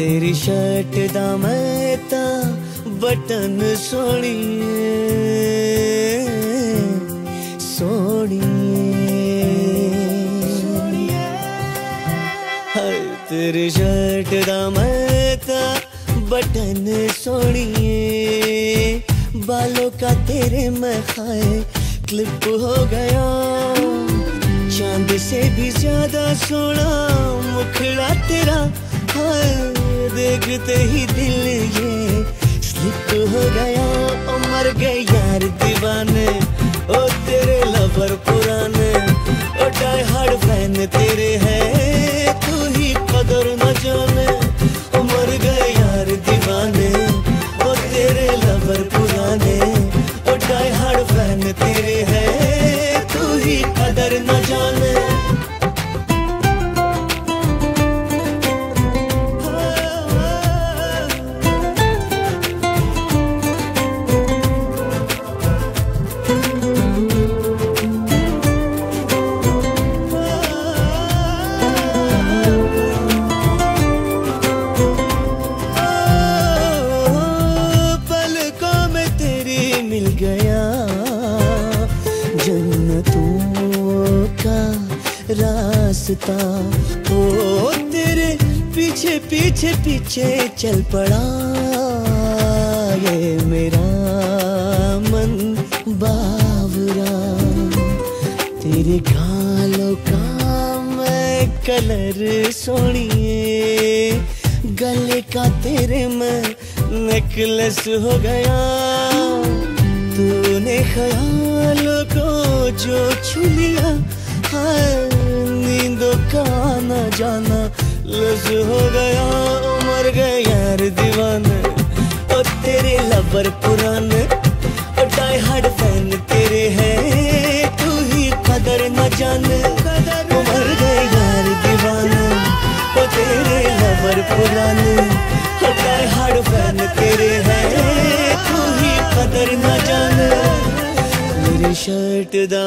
तेरी शर्ट दा मैं ता बटन सोनी सोनी हाय तेरी शर्ट दा मैं ता बटन सोनिए बालों का तेरे मैं खाए क्लिप हो गया। चाँद से भी ज़्यादा सोना मुखड़ा तेरा हाय देखते ही दिल ये स्लिप हो गया ओ मर गए यार दीवाने। ओ तेरे लवर पुराने, ओ डाई हार्ड फ़ैन तेरे हैं, तू ही कदर न जाने। ओ मर गए यार दीवाने, ओ तेरे लवर पुराने, ओ डाई हार्ड फ़ैन तेरे हैं। जन्नतों का रास्ता ओ तेरे पीछे पीछे पीछे चल पड़ा ये मेरा मन बावरा। तेरे गालों का मैं कलर सोनिए, गले का तेरे मैं नेकलेस हो गया। तूने ख्यालों को जो छू लिया हाय, नींदों का आना जाना। लज हो गया मर गए यार दीवाने। ओ तेरे लबर पुराने, ओ डाई हार्ड फ़ैन तेरे हैं। तू ही कदर न जाने ओ मर गए यार दीवाने। ओ तेरे लवर पुराने, ओ डाई हार्ड फ़ैन तेरे हैं। तू ही कदर न जाने। मेरी शर्ट दा